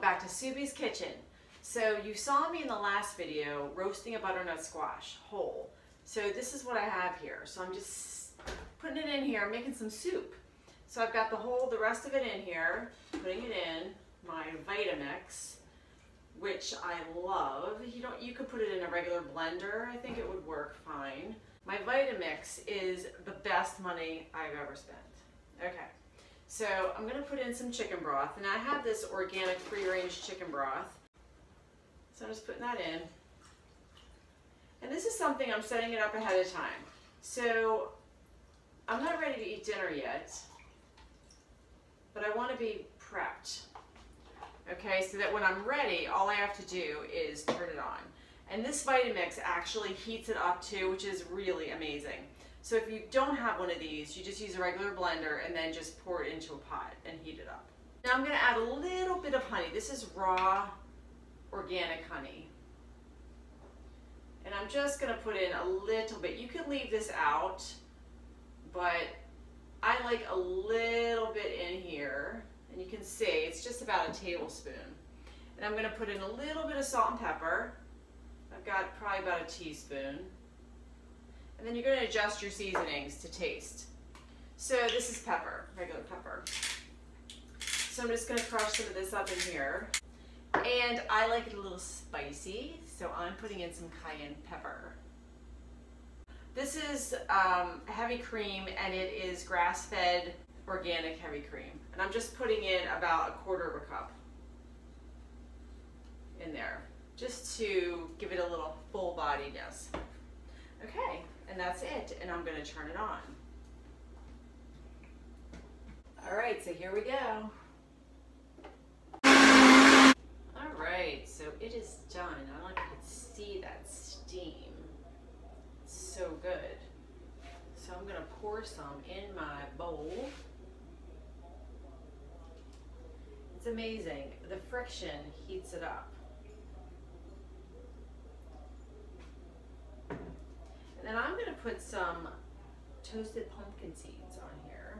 back to Sue B's Kitchen. So you saw me in the last video roasting a butternut squash whole. So this is what I have here. So I'm just putting it in here, making some soup. So I've got the whole, the rest of it in here, putting it in my Vitamix, which I love. You don't, you could put it in a regular blender. I think it would work fine. My Vitamix is the best money I've ever spent. Okay. So I'm gonna put in some chicken broth and I have this organic free range chicken broth. So I'm just putting that in. And this is something I'm setting it up ahead of time. So I'm not ready to eat dinner yet, but I wanna be prepped. Okay, so that when I'm ready, all I have to do is turn it on. And this Vitamix actually heats it up too, which is really amazing. So if you don't have one of these, you just use a regular blender and then just pour it into a pot and heat it up. Now I'm gonna add a little bit of honey. This is raw organic honey. And I'm just gonna put in a little bit. You could leave this out, but I like a little bit in here. And you can see it's just about a tablespoon. And I'm gonna put in a little bit of salt and pepper. I've got probably about a teaspoon. And then you're going to adjust your seasonings to taste. So this is pepper, regular pepper. So I'm just going to crush some of this up in here. And I like it a little spicy, so I'm putting in some cayenne pepper. This is um, heavy cream and it is grass-fed organic heavy cream. And I'm just putting in about a quarter of a cup in there, just to give it a little full bodiness. Okay, and that's it. And I'm gonna turn it on. All right, so here we go. All right, so it is done. I don't know if you can see that steam. It's so good. So I'm gonna pour some in my bowl. It's amazing. The friction heats it up. And then I'm going to put some toasted pumpkin seeds on here.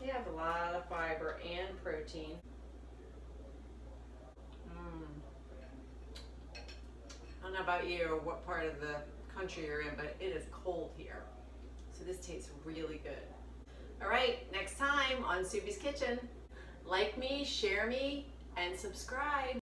They have a lot of fiber and protein. Mm. I don't know about you or what part of the country you're in, but it is cold here. So this tastes really good. All right, next time on Sue B's Kitchen, like me, share me, and subscribe.